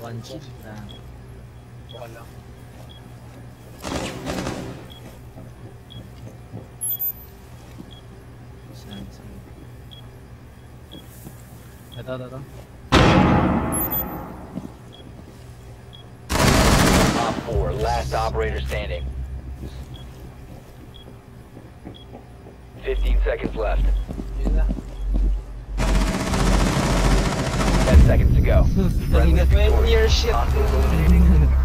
One chip na. Wala. Saan, saan. Ito, ito, ito. Op 4, last operator standing. 15 seconds left. Yun na. Go.